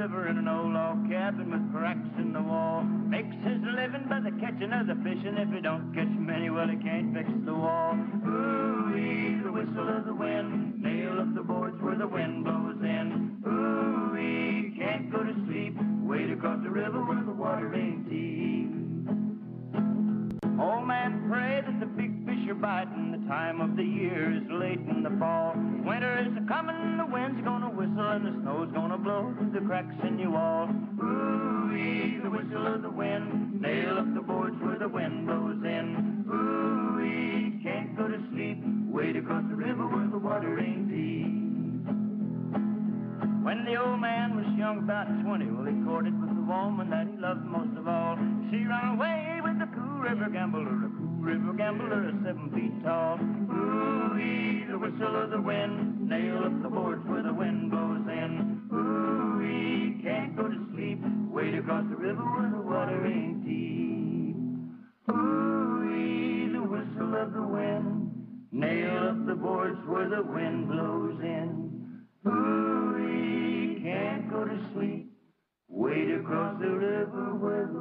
river in an old log cabin with cracks in the wall. Makes his living by the catching of the fish, and if he don't catch many, well, he can't fix the wall. Ooh, the whistle of the wind, nail up the boards where the wind blows in. Ooh, can't go to sleep, wait across the river where the water ain't deep. Old man, pray that the big fish are biting. The time of the year is late in the fall. Winter is a coming, the wind's gonna whistle, and the snow's gonna blow through the cracks in your wall. Ooh, the whistle of the wind, nail up the boards where the wind blows in. Ooh, can't go to sleep, wait across the river where the water ain't deep. When the old man was young, about 20, well, he courted with the woman that he loved most of all. She ran away with the cool river gambler, a cool river gambler, seven feet tall. Ooh, the the wind, nail up the boards where the wind blows in. Ooh, we can't go to sleep, wait across the river where the water ain't deep. Ooh, we the whistle of the wind, nail up the boards where the wind blows in. Ooh, we can't go to sleep. Wait across the river where the